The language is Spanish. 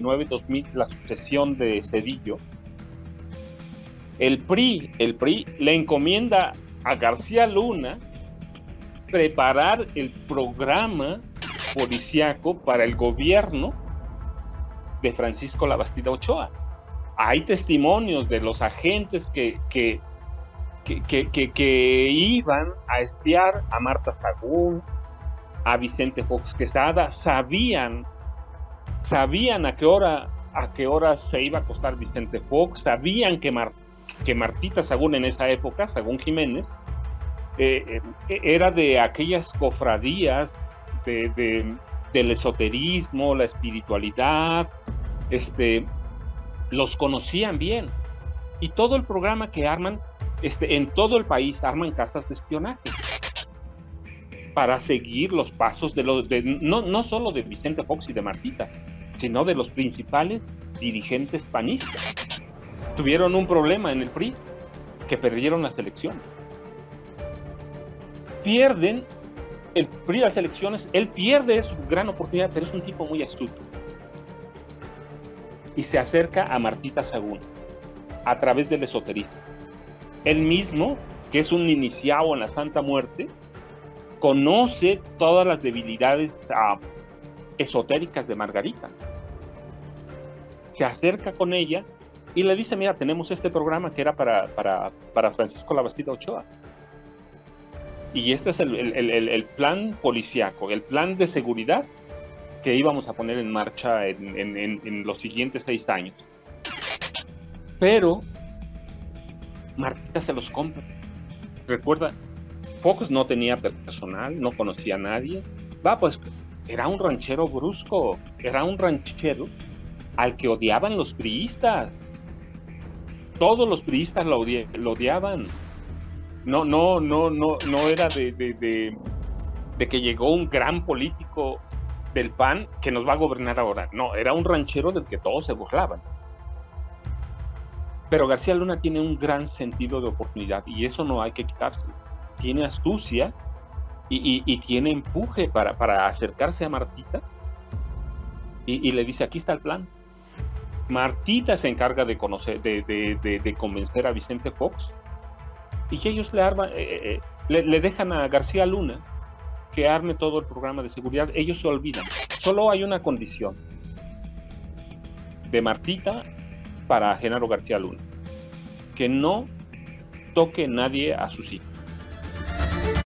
99-2000, la sucesión de Cedillo, el PRI, el PRI le encomienda a García Luna preparar el programa policiaco para el gobierno de Francisco Labastida Ochoa. Hay testimonios de los agentes que, que, que, iban a espiar a Marta Sagún, a Vicente Fox Quesada, sabían, sabían a qué hora a qué hora se iba a acostar Vicente Fox, sabían que, que Martita Sagún en esa época, Sagún Jiménez, eh, eh, era de aquellas cofradías de, del esoterismo, la espiritualidad, este, los conocían bien. Y todo el programa que arman, este, en todo el país arman casas de espionaje para seguir los pasos de los, de, no, no solo de Vicente Fox y de Martita, sino de los principales dirigentes panistas. Tuvieron un problema en el PRI, que perdieron las elecciones. Pierden el PRI las elecciones, él pierde su gran oportunidad, pero es un tipo muy astuto. Y se acerca a Martita Sagún a través del esoterismo. Él mismo, que es un iniciado en la Santa Muerte, conoce todas las debilidades ah, esotéricas de Margarita. Se acerca con ella y le dice, mira, tenemos este programa que era para, para, para Francisco Labastida Ochoa y este es el, plan policiaco, el plan de seguridad que íbamos a poner en marcha en, los siguientes seis años. Pero Martita se los compra. Recuerda, Fox no tenía personal, no conocía a nadie. Va, pues era un ranchero brusco, era un ranchero al que odiaban los priistas. Todos los priistas lo, lo odiaban no, no, no, no, no era de, de, que llegó un gran político del PAN que nos va a gobernar ahora. No, era un ranchero del que todos se burlaban. Pero García Luna tiene un gran sentido de oportunidad y eso no hay que quitarse. Tiene astucia y, tiene empuje para, acercarse a Martita y, le dice, aquí está el plan. Martita se encarga de, conocer, de, convencer a Vicente Fox y que ellos le, arman, eh, eh, le, dejan a García Luna que arme todo el programa de seguridad, ellos se olvidan. Solo hay una condición de Martita para Genaro García Luna, que no toque nadie a sus hijos.